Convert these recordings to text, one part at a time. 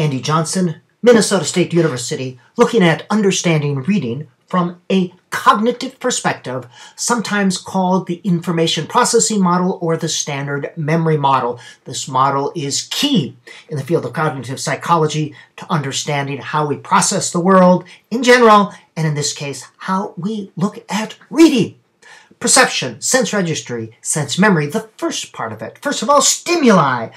Andy Johnson, Minnesota State University, looking at understanding reading from a cognitive perspective, sometimes called the information processing model or the standard memory model. This model is key in the field of cognitive psychology to understanding how we process the world in general, and in this case, how we look at reading. Perception, sense registry, sense memory, the first part of it. First of all, stimuli.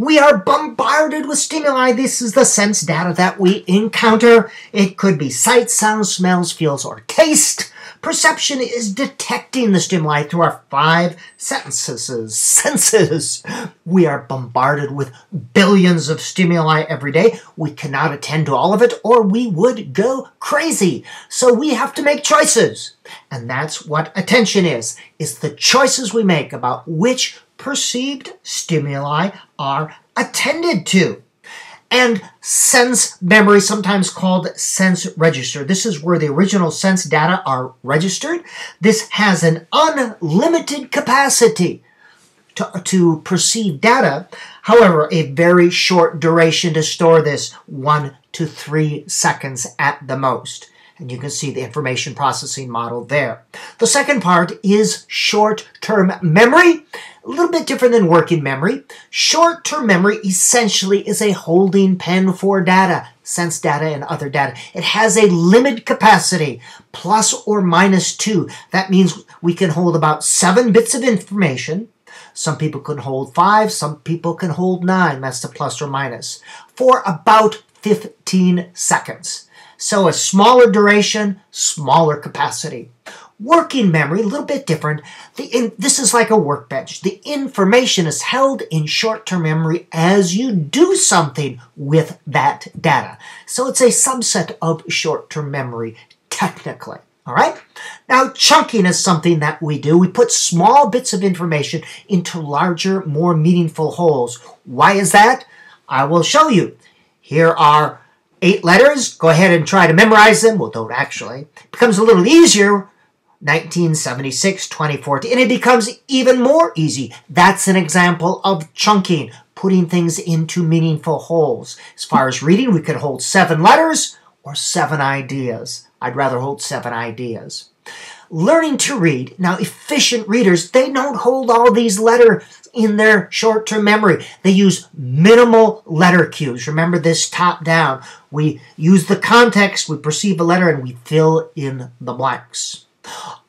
We are bombarded with stimuli. This is the sense data that we encounter. It could be sight, sound, smells, feels, or taste. Perception is detecting the stimuli through our five senses. Senses. We are bombarded with billions of stimuli every day. We cannot attend to all of it or we would go crazy. So we have to make choices. And that's what attention is. It's the choices we make about which perceived stimuli are attended to. And sense memory, sometimes called sense register. This is where the original sense data are registered. This has an unlimited capacity to, to perceive data. However, a very short duration to store this, one to three seconds at the most. And you can see the information processing model there. The second part is short-term memory. A little bit different than working memory. Short-term memory essentially is a holding pen for data, sense data and other data. It has a limit capacity, plus or minus two. That means we can hold about seven bits of information. Some people can hold five, some people can hold nine, that's the plus or minus, for about 15 seconds. So a smaller duration, smaller capacity. Working memory, a little bit different. In, this is like a workbench. The information is held in short-term memory as you do something with that data. So it's a subset of short-term memory, technically. All right? Now, chunking is something that we do. We put small bits of information into larger, more meaningful wholes. Why is that? I will show you. Here are eight letters. Go ahead and try to memorize them. Well, don't actually. It becomes a little easier. 1976, 2014, and it becomes even more easy. That's an example of chunking, putting things into meaningful wholes. As far as reading, we could hold seven letters or seven ideas. I'd rather hold seven ideas. Learning to read. Now, efficient readers, they don't hold all these letters in their short-term memory. They use minimal letter cues. Remember this top down. We use the context, we perceive a letter, and we fill in the blanks.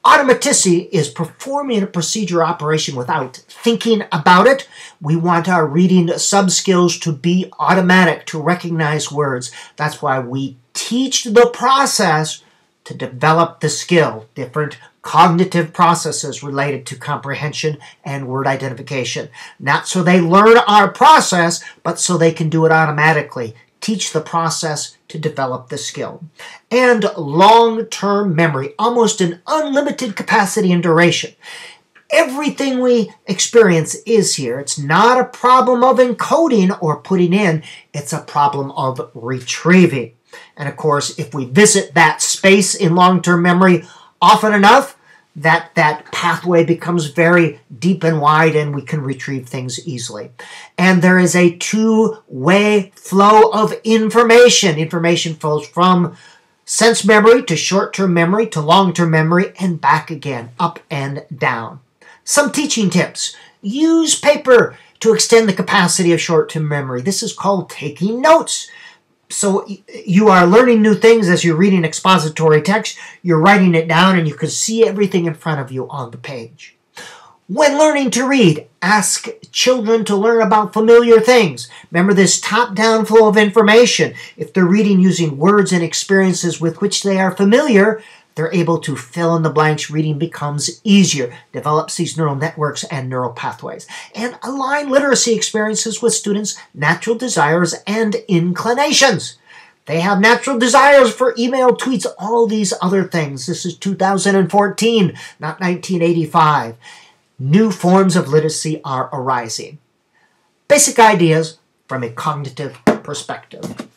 Automaticity is performing a procedure operation without thinking about it. We want our reading sub-skills to be automatic, to recognize words. That's why we teach the process to develop the skill, different cognitive processes related to comprehension and word identification. Not so they learn our process, but so they can do it automatically. Teach the process to develop the skill. And long-term memory, almost an unlimited capacity and duration. Everything we experience is here. It's not a problem of encoding or putting in, it's a problem of retrieving. And of course, if we visit that space in long-term memory often enough, that, that pathway becomes very deep and wide and we can retrieve things easily. And there is a two-way flow of information. Information flows from sense memory to short-term memory to long-term memory and back again, up and down. Some teaching tips. Use paper to extend the capacity of short-term memory. This is called taking notes so you are learning new things as you're reading expository text. You're writing it down and you can see everything in front of you on the page. When learning to read, ask children to learn about familiar things. Remember this top-down flow of information. If they're reading using words and experiences with which they are familiar, they're able to fill in the blanks. Reading becomes easier, develops these neural networks and neural pathways, and align literacy experiences with students' natural desires and inclinations. They have natural desires for email, tweets, all these other things. This is 2014, not 1985. New forms of literacy are arising. Basic ideas from a cognitive perspective.